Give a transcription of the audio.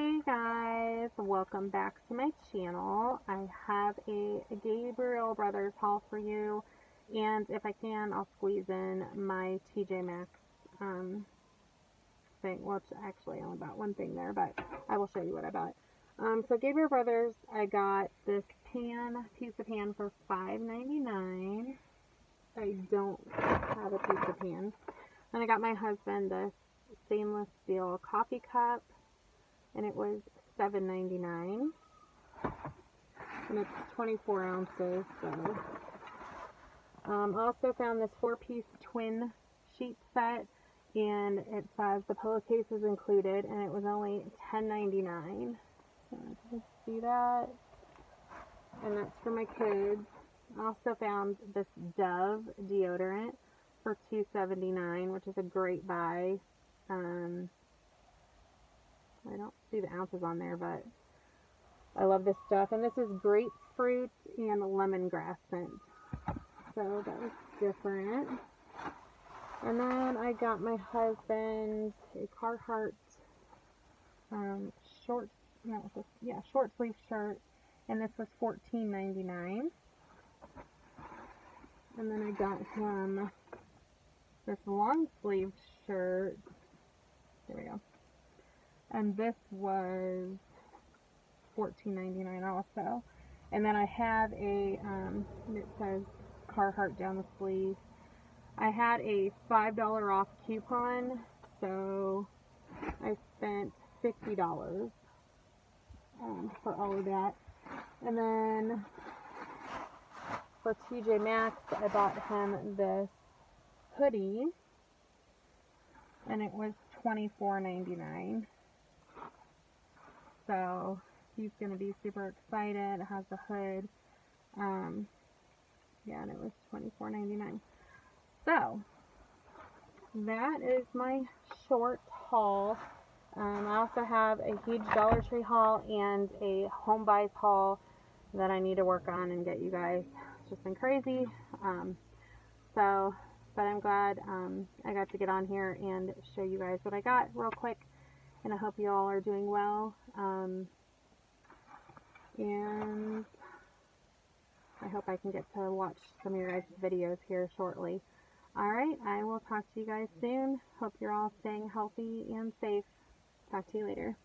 Hey guys, welcome back to my channel. I have a Gabriel Brothers haul for you, and if I can, I'll squeeze in my TJ Maxx um, thing. Well, it's actually, only bought one thing there, but I will show you what I bought. Um, so Gabriel Brothers, I got this pan, piece of pan for $5.99. I don't have a piece of pan. And I got my husband this stainless steel coffee cup and it was $7.99 and it's 24 ounces so. Um, also found this four-piece twin sheet set and it says the pillowcase is included and it was only $10.99 so see that. And that's for my kids. Also found this Dove deodorant for $2.79 which is a great buy. Um, I don't see the ounces on there, but I love this stuff. And this is grapefruit and lemongrass scent. So that was different. And then I got my husband a Carhartt um, short, no, yeah, short sleeve shirt. And this was $14.99. And then I got him this long sleeve shirt. And this was $14.99 also. And then I have a, um, it says Carhartt down the sleeve. I had a $5 off coupon, so I spent $50 um, for all of that. And then for TJ Maxx, I bought him this hoodie, and it was $24.99. So he's going to be super excited. It has the hood. Um, yeah, and it was $24.99. So that is my short haul. Um, I also have a huge Dollar Tree haul and a home buys haul that I need to work on and get you guys. It's just been crazy. Um, so, but I'm glad um, I got to get on here and show you guys what I got real quick and I hope you all are doing well. Um, and I hope I can get to watch some of your guys' videos here shortly. Alright, I will talk to you guys soon. Hope you're all staying healthy and safe. Talk to you later.